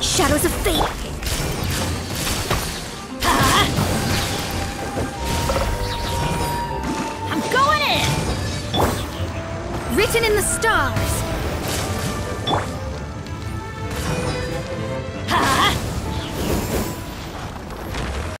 Shadows of fate. Ah. I'm going in. Written in the stars.